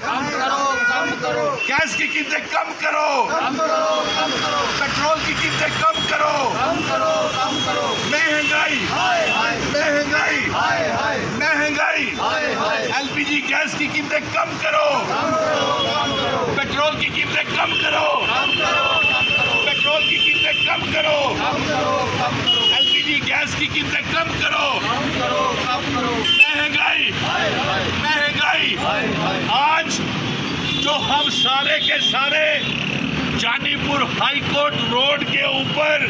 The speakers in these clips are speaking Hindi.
कम करो कम करो गैस की कीमतें कम करो कम करो कम करो पेट्रोल की कीमतें कम करो कम करो कम करो महँगाई हाय हाय महँगाई हाय हाय महँगाई हाय हाय एलपीजी गैस की कीमतें कम करो कम करो कम करो पेट्रोल की कीमतें कम करो कम करो कम करो पेट्रोल की कीमतें कम करो कम करो कम करो एलपीजी गैस की कीमतें कम करो कम करो कम करो महँगाई हाय हाय महँगाई जो हम सारे के सारे जानीपुर हाईकोर्ट रोड के ऊपर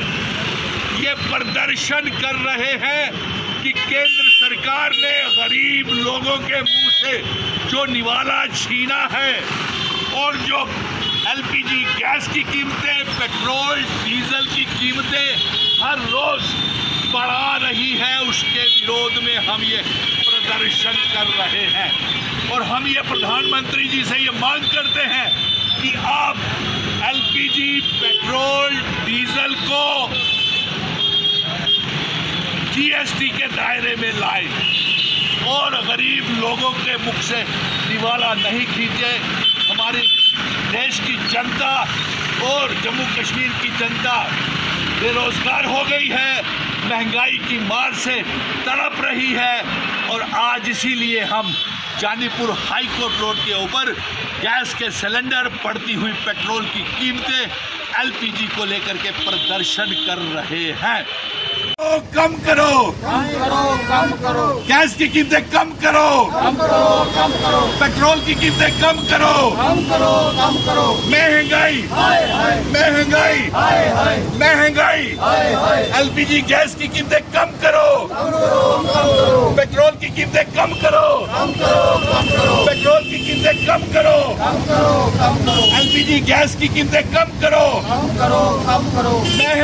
ये प्रदर्शन कर रहे हैं कि केंद्र सरकार ने गरीब लोगों के मुँह से जो निवाला छीना है और जो एलपीजी गैस की कीमतें, पेट्रोल, डीजल की कीमतें हर रोज बढ़ा रही है, उसके विरोध में हम ये प्रदर्शन कर रहे हैं। और हम ये प्रधानमंत्री जी से ये मांग करते हैं कि आप एलपीजी पेट्रोल, डीजल को जीएसटी के दायरे में लाए। और गरीब लोगों के मुख से दिवाला नहीं खींचे। हमारे देश की जनता और जम्मू कश्मीर की जनता बेरोजगार हो गई है। महँगाई की मार से तड़प रही है और आज इसीलिए हम जानीपुर हाई कोर्ट रोड के ऊपर गैस के सिलेंडर पड़ती हुई पेट्रोल की कीमतें एलपीजी को लेकर के प्रदर्शन कर रहे हैं। तो कम करो। कम करो कम करो। गैस की कीमतें कम करो। कम करो कम करो। पेट्रोल की कीमतें कम करो। कम करो कम करो। महँगाई। हाय हाय। महँगाई। हाय हाय। महँगाई। हाय हाय एलपीजी गैस की कीमतें कम करो। कम करो कम करो पेट्रोल की कीमतें कम करो। कम करो कम करो पेट्रोल की कीमतें कम करो। कम करो कम एलपीजी गैस की कीमतें कम करो। कम करो कम करो। मह-